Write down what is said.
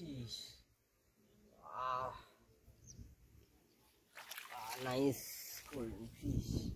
fish. Wow. Ah, nice golden fish.